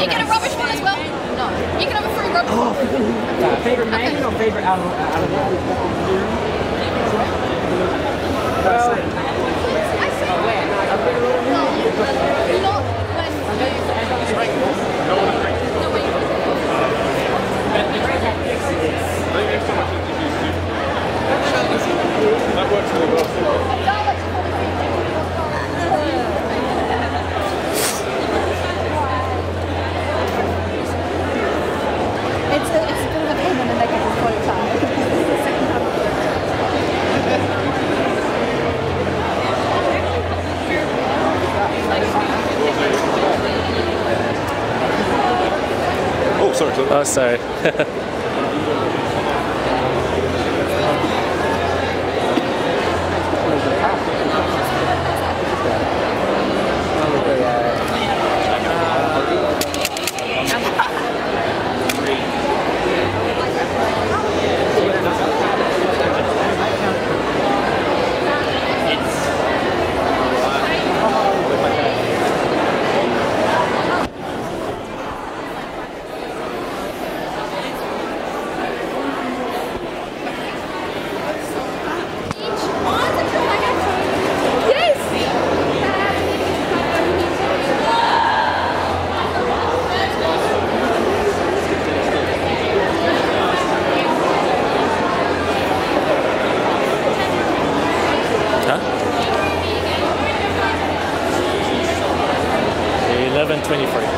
you get a rubbish one as well? No. You can have a free rubbish one. Uh, favorite main or favorite out of, out of Well, I see. Oh, sorry. 2023.